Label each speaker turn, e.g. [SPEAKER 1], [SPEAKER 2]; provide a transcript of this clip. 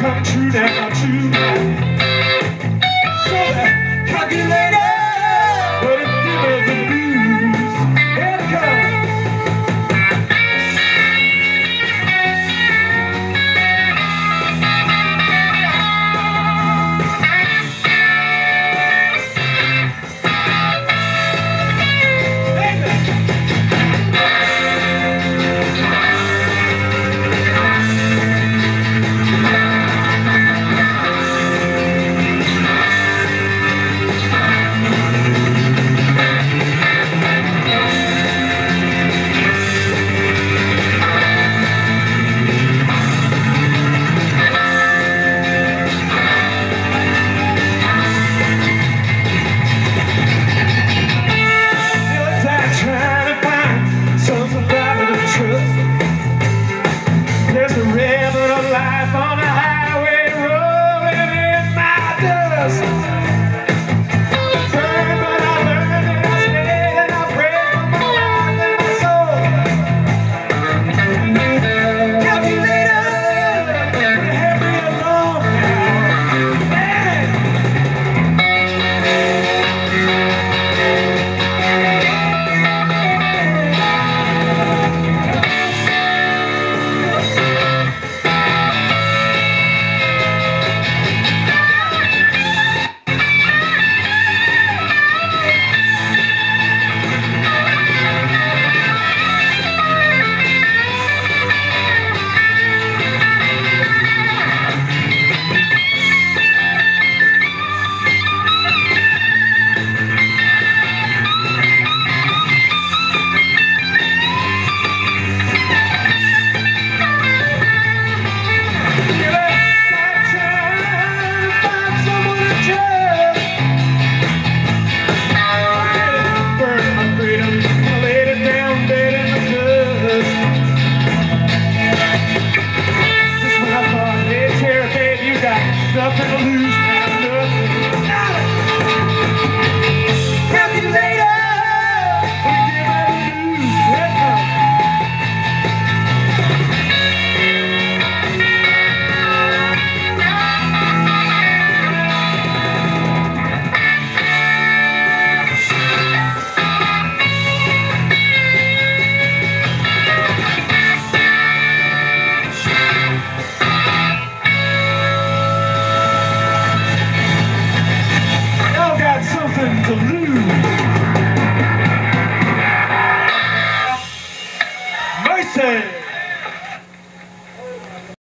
[SPEAKER 1] come true now, come true. absolutely.